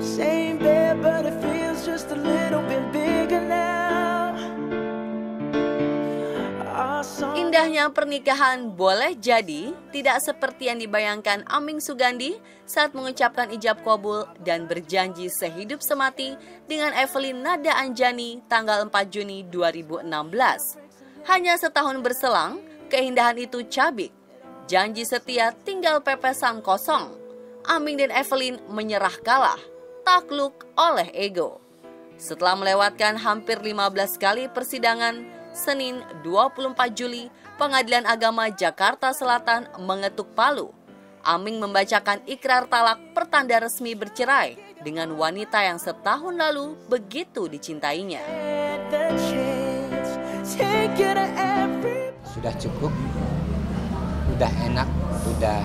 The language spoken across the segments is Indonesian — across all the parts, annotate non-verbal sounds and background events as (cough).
Same bed, but it feels just a little bit bigger now. Indahnya pernikahan boleh jadi tidak seperti yang dibayangkan Aming Sugandi saat mengucapkan ijab kabul dan berjanji sehidup semati dengan Evelyn Nada Anjani tanggal 4 Juni 2016. Hanya setahun berselang, keindahan itu cabik. Janji setia tinggal pepesan kosong. Aming dan Evelyn menyerah kalah, takluk oleh ego. Setelah melewatkan hampir 15 kali persidangan, Senin 24 Juli, Pengadilan Agama Jakarta Selatan mengetuk palu. Aming membacakan ikrar talak pertanda resmi bercerai dengan wanita yang setahun lalu begitu dicintainya. sudah cukup udah enak udah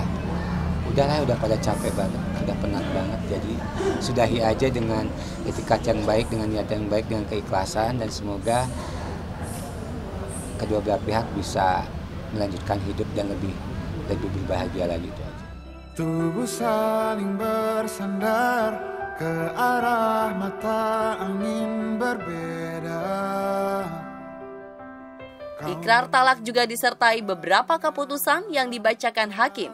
udahlah udah pada capek banget udah penat banget jadi sudahi aja dengan etikat yang baik dengan niat yang baik dengan keikhlasan dan semoga kedua belah pihak bisa melanjutkan hidup dan lebih lebih berbahagia lagi itu aja. Tubuh saling bersandar ke arah mata angin berbeda. Ikrar talak juga disertai beberapa keputusan yang dibacakan hakim.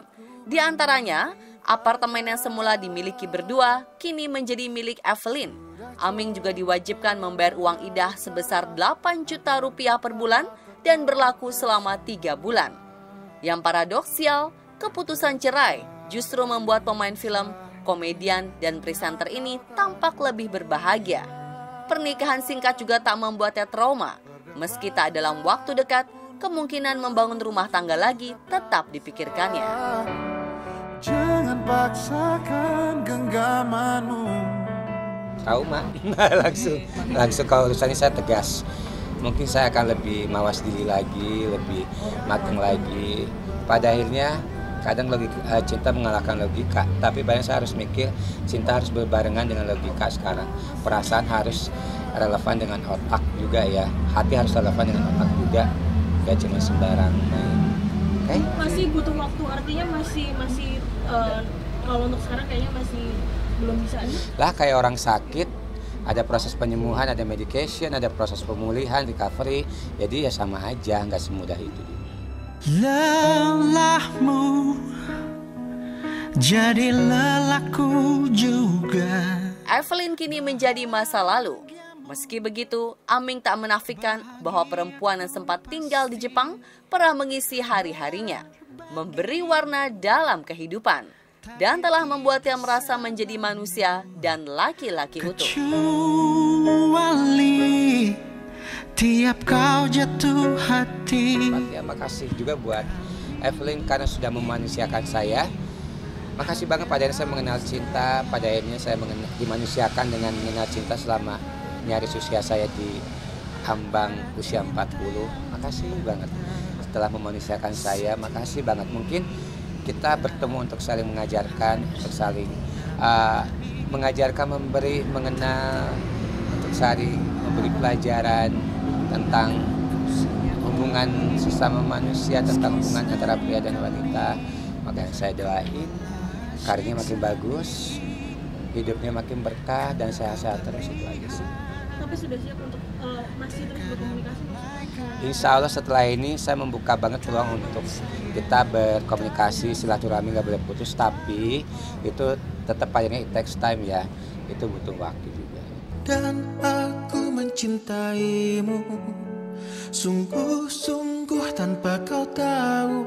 Di antaranya, apartemen yang semula dimiliki berdua kini menjadi milik Evelyn. Aming juga diwajibkan membayar uang idah sebesar 8 juta rupiah per bulan dan berlaku selama 3 bulan. Yang paradoksial, keputusan cerai justru membuat pemain film, komedian, dan presenter ini tampak lebih berbahagia. Pernikahan singkat juga tak membuatnya trauma. Meski tak dalam waktu dekat, kemungkinan membangun rumah tangga lagi tetap dipikirkannya. Jangan paksakan genggamanmu. trauma (laughs) langsung langsung kalau urusan ini saya tegas. Mungkin saya akan lebih mawas diri lagi lebih matang lagi. Pada akhirnya kadang logika, eh, cinta mengalahkan logika. Tapi banyak saya harus mikir cinta harus berbarengan dengan logika sekarang. Perasaan harus relevan dengan otak juga ya. Hati harus relevan dengan otak juga. Gak cuma sembarang main oke masih butuh waktu artinya masih masih eh, kalau untuk sekarang kayaknya masih belum bisa nih lah kayak orang sakit ada proses penyembuhan, ada medication, ada proses pemulihan, recovery. Jadi ya sama aja, nggak semudah itu. lelahmu jadi lelaku juga. Evelyn kini menjadi masa lalu. Meski begitu, Aming tak menafikan bahwa perempuan yang sempat tinggal di Jepang pernah mengisi hari-harinya, memberi warna dalam kehidupan, dan telah membuatnya merasa menjadi manusia dan laki-laki utuh. Kecuali tiap kau jatuh hati. Ya, makasih juga buat Evelyn karena sudah memanusiakan saya. Makasih banget pada akhirnya saya mengenal cinta, pada akhirnya saya dimanusiakan dengan mengenal cinta selama nyaris usia saya di ambang usia 40. Makasih banget setelah memanusiakan saya, makasih banget. Mungkin kita bertemu untuk saling mengajarkan, untuk saling uh, mengajarkan, memberi, mengenal, untuk saling memberi pelajaran tentang hubungan sesama manusia, tentang hubungan antara pria dan wanita. Maka saya doain karirnya makin bagus, hidupnya makin berkah dan sehat-sehat terus itu aja sih. Tapi sudah siap untuk eh, masih terus berkomunikasi Insya Allah setelah ini saya membuka banget peluang untuk kita berkomunikasi silaturahmi nggak boleh putus tapi itu tetap akhirnya it takes time ya itu butuh waktu juga. Dan aku mencintaimu Sungguh-sungguh tanpa kau tahu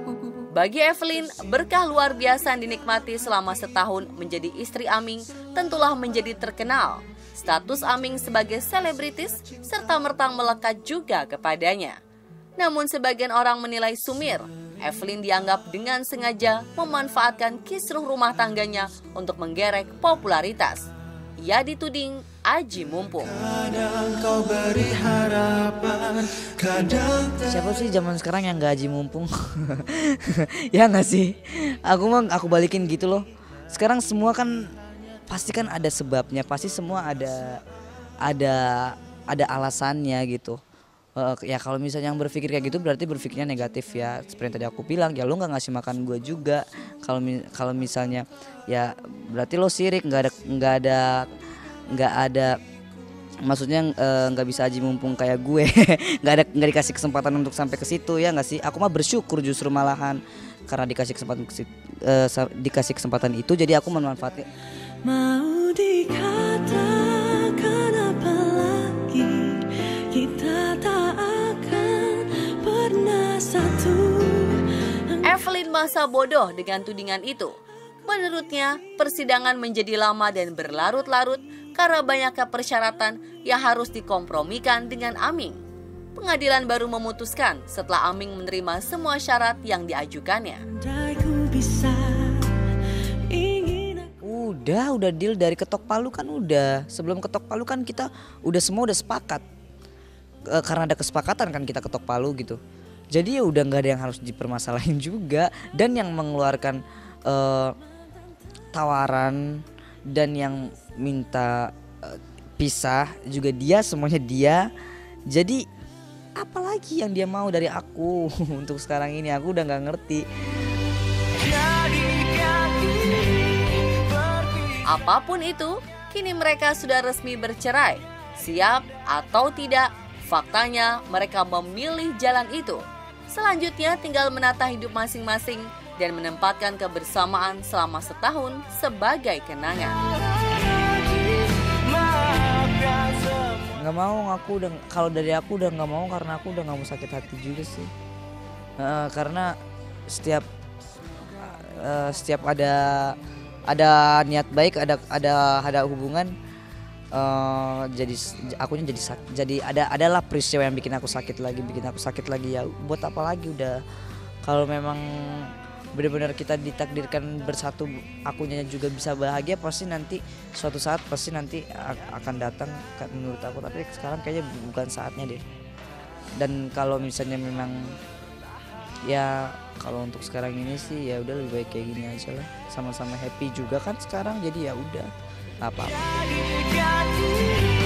Bagi Evelyn, berkah luar biasa yang dinikmati selama setahun menjadi istri Aming tentulah menjadi terkenal. Status Aming sebagai selebritis serta mertang melekat juga kepadanya. Namun sebagian orang menilai sumir. Evelyn dianggap dengan sengaja memanfaatkan kisruh rumah tangganya untuk menggerek popularitas. Ia dituding aji mumpung. Kadang kau beri harapan Kadang Siapa sih zaman sekarang yang gaji mumpung? (laughs) ya nggak sih? Aku mah aku balikin gitu loh. Sekarang semua kan pasti kan ada sebabnya, pasti semua ada ada ada alasannya gitu. Eh, ya kalau misalnya yang berpikir kayak gitu berarti berpikirnya negatif ya. Seperti yang tadi aku bilang ya lo nggak ngasih makan gue juga. Kalau kalau misalnya ya berarti lo sirik nggak ada nggak ada nggak ada maksudnya eh, nggak bisa aji mumpung kayak gue. (laughs) Nggak ada nggak dikasih kesempatan untuk sampai ke situ ya nggak sih? Aku mah bersyukur justru malahan. Karena dikasih kesempatan sa- dikasih kesempatan itu jadi aku memanfaatkan Mau dikatakan apa lagi Kita tak akan pernah satu Evelyn masa bodoh dengan tudingan itu. Menurutnya, persidangan menjadi lama dan berlarut-larut karena banyaknya persyaratan yang harus dikompromikan dengan Aming. Pengadilan baru memutuskan setelah Aming menerima semua syarat yang diajukannya. Andai ku bisa Udah, udah deal dari ketok palu kan udah. Sebelum ketok palu kan kita udah semua udah sepakat. E, karena ada kesepakatan kan kita ketok palu gitu. Jadi ya udah nggak ada yang harus dipermasalahin (laughs) juga. Dan yang mengeluarkan eh, tawaran dan yang minta eh, pisah juga dia semuanya dia. Jadi apalagi yang dia mau dari aku (laughs) untuk sekarang ini aku udah nggak ngerti. Apa pun itu, kini mereka sudah resmi bercerai. Siap atau tidak, faktanya mereka memilih jalan itu. Selanjutnya tinggal menata hidup masing-masing dan menempatkan kebersamaan selama setahun sebagai kenangan. nggak mau aku udah kalau dari aku udah nggak mau karena aku udah nggak mau sakit hati juga sih Eh, karena setiap eh, setiap ada ada niat baik ada ada ada hubungan eh, jadi akunya jadi sak- jadi ada adalah peristiwa yang bikin aku sakit lagi bikin aku sakit lagi. Ya buat apa lagi udah? Kalau memang benar-benar kita ditakdirkan bersatu akunya juga bisa bahagia pasti nanti suatu saat pasti nanti akan datang menurut aku. Tapi sekarang kayaknya bu- bukan saatnya deh. Dan kalau misalnya memang ya kalau untuk sekarang ini sih ya udah lebih baik kayak gini aja lah. Sama-sama happy juga kan sekarang jadi ya udah nggak apa-apa